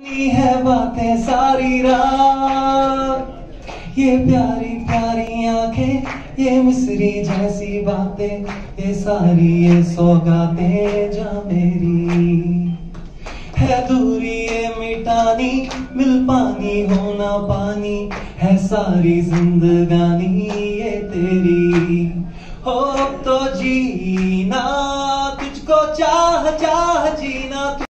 है बातें सारी रात। ये प्यारी प्यारी आँखें, ये मिसरी जैसी बातें, ये सारी ये सौगातें जा मेरी। है दूरी, ये मिटानी, मिल पानी, हो ना पानी, है सारी जिंदगानी ये तेरी। हो तो जीना, तुझको चाह चाह